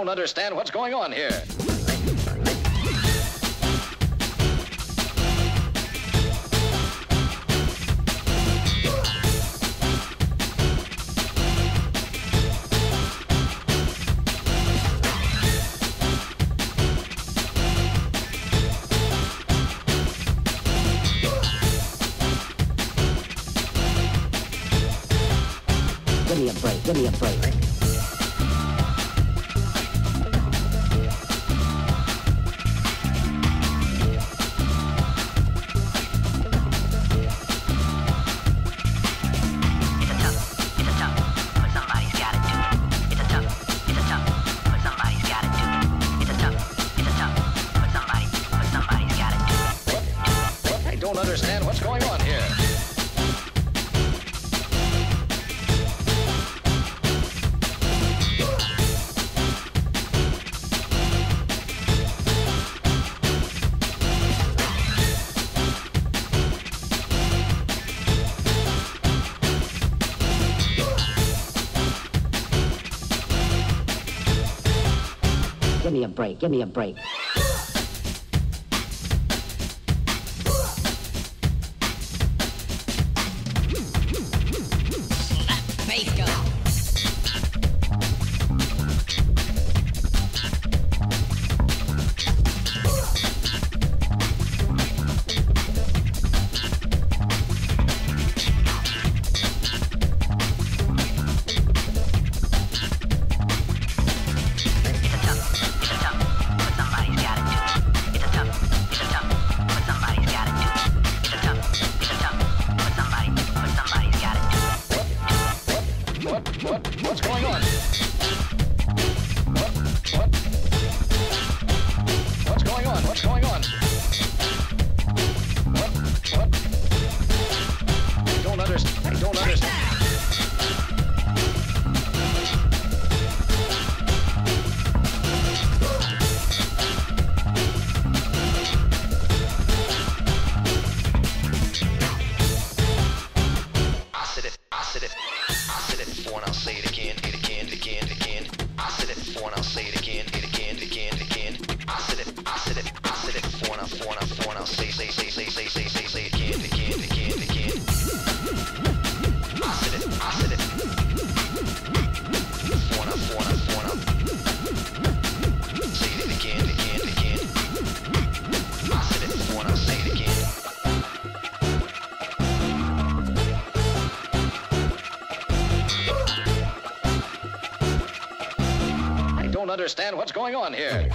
don't understand what's going on here. me a break. Give me a break. understand what's going on here.